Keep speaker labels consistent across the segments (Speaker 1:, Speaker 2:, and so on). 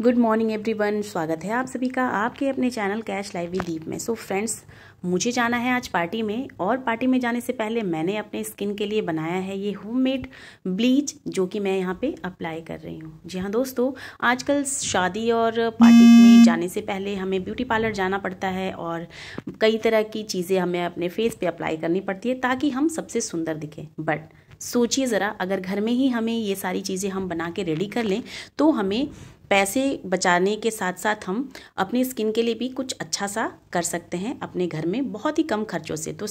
Speaker 1: Good morning everyone स्वागत है आप सभी का आपके अपने चैनल कैश लाइव दीप में। सो so फ्रेंड्स मुझे जाना है आज पार्टी में और पार्टी में जाने से पहले मैंने अपने स्किन के लिए बनाया है ये होममेड ब्लीच जो कि मैं यहाँ पे अप्लाई कर रही हूँ। जी हाँ दोस्तों, आजकल शादी और पार्टी में जाने से पहले हमें ब्यूटी पार्लर जाना पड़ता है और कई तरह की चीज़ें हमें अपने फेस पर अप्लाई करनी पड़ती है ताकि हम सबसे सुंदर दिखें। बट सोचिए ज़रा, अगर घर में ही हमें ये सारी चीज़ें हम बना के रेडी कर लें तो हमें पैसे बचाने के साथ साथ हम अपनी स्किन के लिए भी कुछ अच्छा सा कर सकते हैं अपने घर में, बहुत ही कम खर्चों से। तो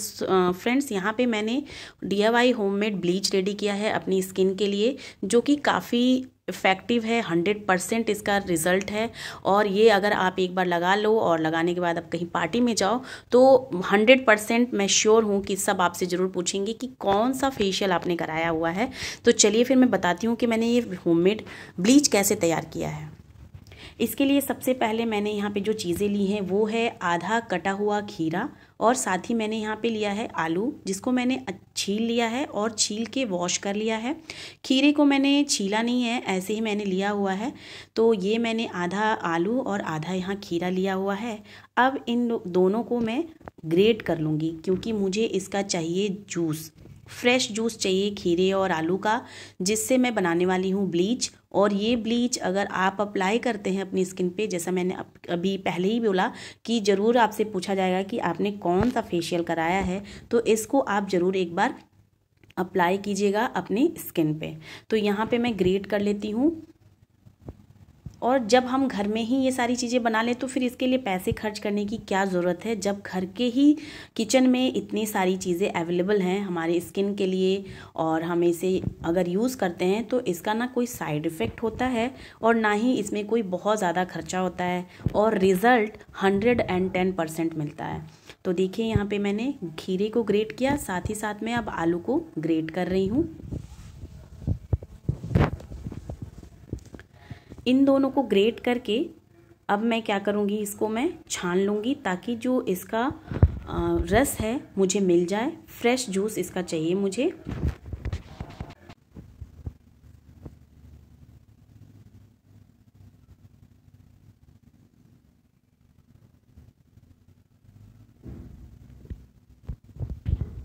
Speaker 1: फ्रेंड्स, यहाँ पे मैंने डी होममेड ब्लीच रेडी किया है अपनी स्किन के लिए, जो कि काफ़ी इफ़ेक्टिव है हंड्रेड परसेंट इसका रिज़ल्ट है। और ये अगर आप एक बार लगा लो और लगाने के बाद आप कहीं पार्टी में जाओ तो हंड्रेड परसेंट मैं श्योर हूँ कि सब आपसे ज़रूर पूछेंगे कि कौन सा फेशियल आपने कराया हुआ है। तो चलिए फिर मैं बताती हूँ कि मैंने ये होममेड ब्लीच कैसे तैयार किया है। इसके लिए सबसे पहले मैंने यहाँ पे जो चीज़ें ली हैं, वो है आधा कटा हुआ खीरा और साथ ही मैंने यहाँ पे लिया है आलू, जिसको मैंने छील लिया है और छील के वॉश कर लिया है। खीरे को मैंने छीला नहीं है, ऐसे ही मैंने लिया हुआ है। तो ये मैंने आधा आलू और आधा यहाँ खीरा लिया हुआ है। अब इन दोनों को मैं ग्रेट कर लूँगी, क्योंकि मुझे इसका चाहिए जूस। फ्रेश जूस चाहिए खीरे और आलू का, जिससे मैं बनाने वाली हूँ ब्लीच। और ये ब्लीच अगर आप अप्लाई करते हैं अपनी स्किन पे, जैसा मैंने अभी पहले ही बोला कि ज़रूर आपसे पूछा जाएगा कि आपने कौन सा फेशियल कराया है तो इसको आप ज़रूर एक बार अप्लाई कीजिएगा अपनी स्किन पे। तो यहाँ पे मैं ग्रेट कर लेती हूँ। और जब हम घर में ही ये सारी चीज़ें बना लें तो फिर इसके लिए पैसे खर्च करने की क्या ज़रूरत है? जब घर के ही किचन में इतनी सारी चीज़ें अवेलेबल हैं हमारे स्किन के लिए और हम इसे अगर यूज़ करते हैं तो इसका ना कोई साइड इफ़ेक्ट होता है और ना ही इसमें कोई बहुत ज़्यादा खर्चा होता है और result hundred and ten percent मिलता है। तो देखिए, यहाँ पे मैंने खीरे को ग्रेट किया, साथ ही साथ में अब आलू को ग्रेट कर रही हूँ। इन दोनों को ग्रेट करके अब मैं क्या करूँगी, इसको मैं छान लूँगी ताकि जो इसका रस है मुझे मिल जाए। फ्रेश जूस इसका चाहिए मुझे।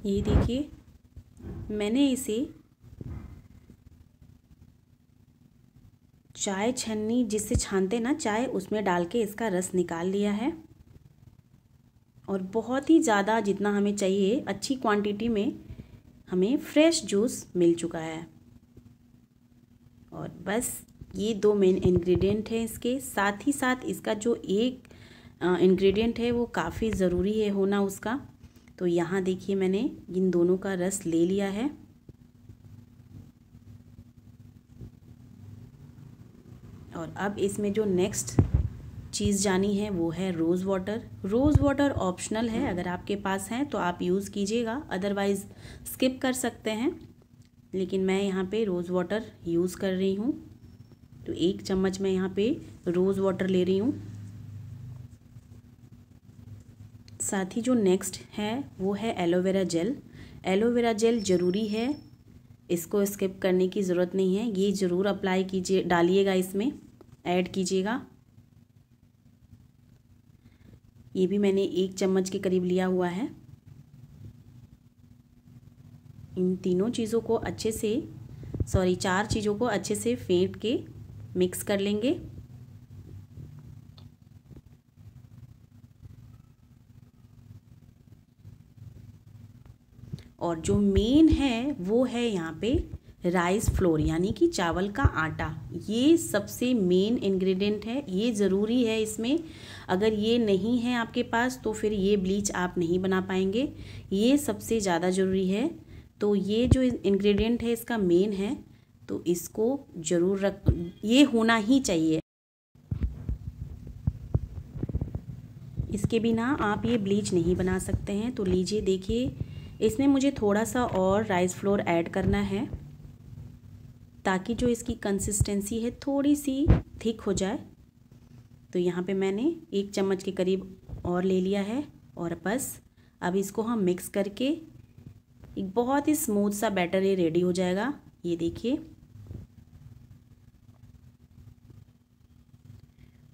Speaker 1: ये देखिए, मैंने इसे चाय छन्नी जिससे छानते ना चाय, उसमें डाल के इसका रस निकाल लिया है। और बहुत ही ज़्यादा जितना हमें चाहिए, अच्छी क्वांटिटी में हमें फ्रेश जूस मिल चुका है। और बस ये दो मेन इंग्रेडिएंट हैं इसके। साथ ही साथ इसका जो एक इंग्रेडिएंट है वो काफ़ी ज़रूरी है होना उसका। तो यहाँ देखिए मैंने इन दोनों का रस ले लिया है। और अब इसमें जो नेक्स्ट चीज़ जानी है वो है rose water rose water optional है, अगर आपके पास है तो आप यूज़ कीजिएगा अदरवाइज़ स्किप कर सकते हैं। लेकिन मैं यहाँ पे रोज़ वाटर यूज़ कर रही हूँ। तो एक चम्मच मैं यहाँ पे रोज़ वाटर ले रही हूँ। साथ ही जो नेक्स्ट है, वो है एलोवेरा जेल एलोवेरा जेल ज़रूरी है, इसको स्किप करने की ज़रूरत नहीं है। ये ज़रूर अप्लाई कीजिए, डालिएगा इसमें। ऐड कीजिएगा। ये भी मैंने एक चम्मच के करीब लिया हुआ है। इन तीनों चीज़ों को अच्छे से, सॉरी, चार चीज़ों को अच्छे से फेंट के मिक्स कर लेंगे। और जो मेन है, वो है यहाँ पे राइस फ्लोर, यानी कि चावल का आटा, ये सबसे मेन इंग्रेडिएंट है। ये ज़रूरी है इसमें। अगर ये नहीं है आपके पास तो फिर ये ब्लीच आप नहीं बना पाएँगे। ये सबसे ज़्यादा ज़रूरी है। तो ये जो इंग्रेडिएंट है, इसका मेन है। तो इसको ज़रूर रख, ये होना ही चाहिए। इसके बिना आप ये ब्लीच नहीं बना सकते हैं। तो लीजिए, देखिए, इसमें मुझे थोड़ा सा और राइस फ्लोर ऐड करना है। ताकि जो इसकी कंसिस्टेंसी है थोड़ी सी थिक हो जाए। तो यहाँ पे मैंने एक चम्मच के करीब और ले लिया है और बस अब इसको हम मिक्स करके एक बहुत ही स्मूथ सा बैटर ये रेडी हो जाएगा। ये देखिए।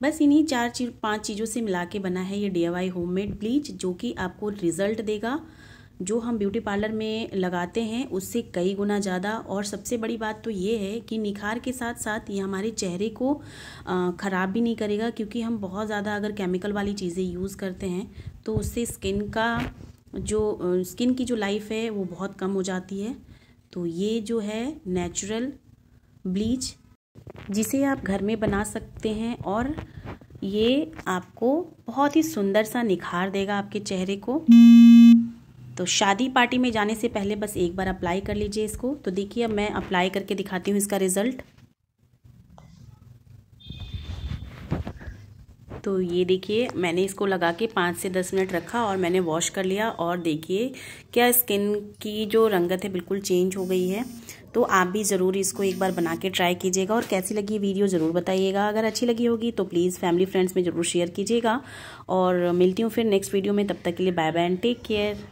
Speaker 1: बस इन्हीं चार चीज़, पाँच चीज़ों से मिला के बना है ये डी आई होममेड ब्लीच जो कि आपको रिज़ल्ट देगा। जो हम ब्यूटी पार्लर में लगाते हैं, उससे कई गुना ज़्यादा। और सबसे बड़ी बात तो ये है कि निखार के साथ साथ ये हमारे चेहरे को ख़राब भी नहीं करेगा, क्योंकि हम बहुत ज़्यादा अगर केमिकल वाली चीज़ें यूज़ करते हैं तो उससे स्किन का जो स्किन की जो लाइफ है, वो बहुत कम हो जाती है। तो ये जो है नेचुरल ब्लीच, जिसे आप घर में बना सकते हैं और ये आपको बहुत ही सुंदर सा निखार देगा आपके चेहरे को। तो शादी पार्टी में जाने से पहले बस एक बार अप्लाई कर लीजिए इसको। तो देखिए, अब मैं अप्लाई करके दिखाती हूँ इसका रिज़ल्ट तो ये देखिए, मैंने इसको लगा के पाँच से दस मिनट रखा और मैंने वॉश कर लिया। और देखिए, क्या स्किन की जो रंगत है बिल्कुल चेंज हो गई है। तो आप भी ज़रूर इसको एक बार बना के ट्राई कीजिएगा और कैसी लगी वीडियो ज़रूर बताइएगा। अगर अच्छी लगी होगी तो प्लीज़ फैमिली फ्रेंड्स में ज़रूर शेयर कीजिएगा। और मिलती हूँ फिर नेक्स्ट वीडियो में, तब तक के लिए bye bye and take care